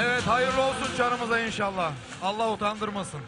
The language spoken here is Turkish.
Evet hayırlı olsun canımıza inşallah. Allah utandırmasın.